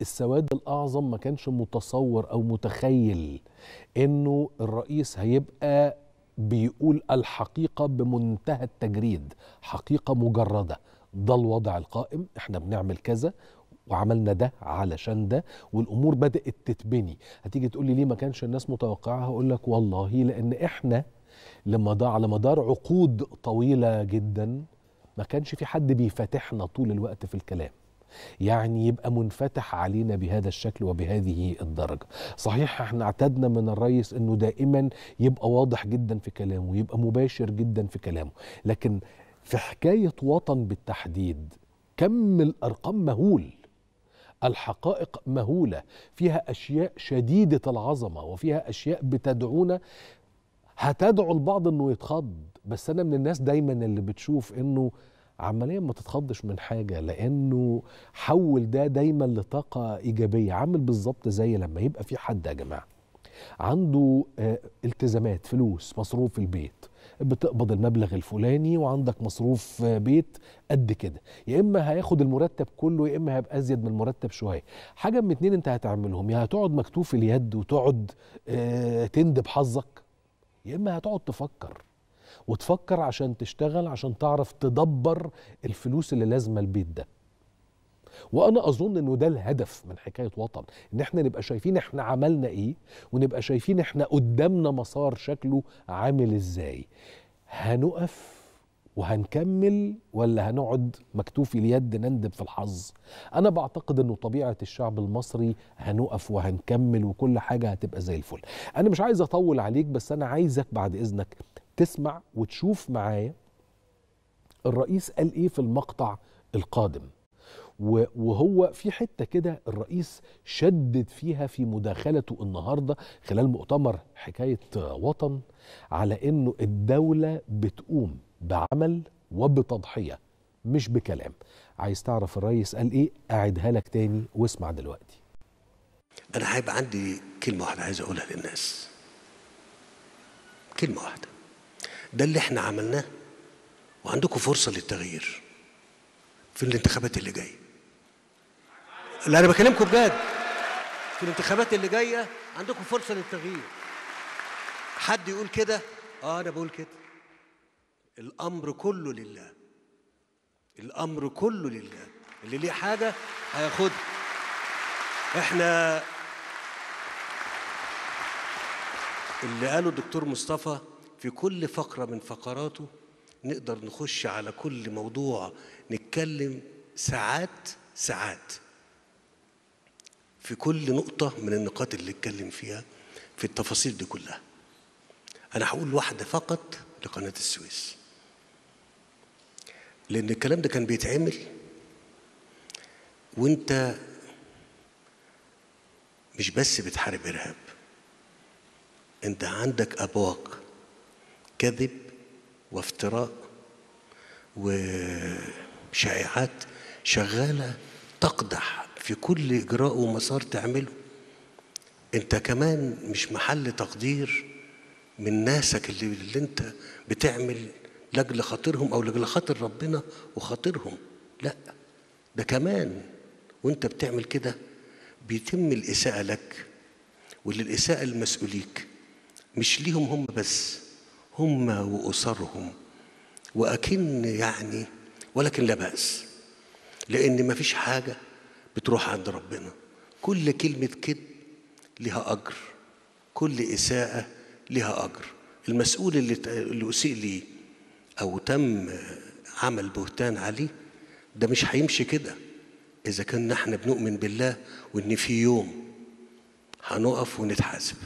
السواد الأعظم ما كانش متصور أو متخيل إنه الرئيس هيبقى بيقول الحقيقة بمنتهى التجريد حقيقة مجردة. ده الوضع القائم إحنا بنعمل كذا وعملنا ده علشان ده والأمور بدأت تتبني. هتيجي تقول لي ليه ما كانش الناس متوقعها هقول لك والله لأن إحنا لما على مدار عقود طويلة جدا ما كانش في حد بيفتحنا طول الوقت في الكلام. يعني يبقى منفتح علينا بهذا الشكل وبهذه الدرجة. صحيح إحنا اعتدنا من الرئيس انه دائما يبقى واضح جدا في كلامه يبقى مباشر جدا في كلامه. لكن في حكاية وطن بالتحديد كم الأرقام مهول الحقائق مهولة فيها أشياء شديدة العظمة وفيها أشياء بتدعونا. هتدعو البعض إنه يتخض بس أنا من الناس دايما اللي بتشوف إنه عمليا ما تتخضش من حاجة لأنه حول ده دايما لطاقة إيجابية. عامل بالظبط زي لما يبقى في حد يا جماعة عنده آه التزامات فلوس مصروف البيت بتقبض المبلغ الفلاني وعندك مصروف بيت قد كده. يا إما هياخد المرتب كله يا إما هيبقى أزيد من المرتب شوية. حاجة من اتنين أنت هتعملهم يا هتقعد مكتوف اليد وتقعد آه تندب حظك يا إما هتقعد تفكر. وتفكر عشان تشتغل عشان تعرف تدبر الفلوس اللي لازمة البيت ده. وأنا أظن إنه ده الهدف من حكاية وطن إن إحنا نبقى شايفين إحنا عملنا إيه ونبقى شايفين إحنا قدامنا مسار شكله عامل إزاي. هنقف وهنكمل ولا هنقعد مكتوفي اليد نندب في الحظ؟ أنا بعتقد إنه طبيعة الشعب المصري هنقف وهنكمل وكل حاجة هتبقى زي الفل. أنا مش عايز أطول عليك بس أنا عايزك بعد إذنك تسمع وتشوف معايا الرئيس قال إيه في المقطع القادم؟ وهو في حتة كده الرئيس شدد فيها في مداخلته النهارده خلال مؤتمر حكاية وطن على إنه الدولة بتقوم بعمل وبتضحية مش بكلام. عايز تعرف الرئيس قال إيه؟ اعدها لك تاني واسمع دلوقتي. أنا هيبقى عندي كلمة واحدة عايز أقولها للناس. كلمة واحدة. ده اللي إحنا عملناه. وعندكم فرصة للتغيير في الانتخابات اللي جاية. لا أنا بكلمكم بجد. في الانتخابات اللي جاية عندكم فرصة للتغيير. حد يقول كده؟ آه أنا بقول كده. الأمر كله لله. الأمر كله لله. اللي ليه حاجة هياخدها. إحنا اللي قاله الدكتور مصطفى في كل فقرة من فقراته نقدر نخش على كل موضوع نتكلم ساعات ساعات. في كل نقطة من النقاط اللي اتكلم فيها في التفاصيل دي كلها. أنا هقول واحدة فقط لقناة السويس. لأن الكلام ده كان بيتعمل وأنت مش بس بتحارب إرهاب. أنت عندك أبواق كذب وافتراء وشائعات شغالة تقدح في كل إجراء ومسار تعمله. أنت كمان مش محل تقدير من ناسك اللي, اللي أنت بتعمل لأجل خاطرهم أو لأجل خاطر ربنا وخاطرهم. لا ده كمان وأنت بتعمل كده بيتم الإساءة لك وللإساءة المسؤوليك مش ليهم هم بس. هم وأسرهم. وأكن يعني ولكن لا بأس لأن مفيش حاجة بتروح عند ربنا. كل كلمة كذب لها أجر. كل إساءة لها أجر. المسؤول اللي اللي أسيء ليه أو تم عمل بهتان عليه ده مش هيمشي كده. إذا كنا إحنا بنؤمن بالله وإن في يوم هنقف ونتحاسب.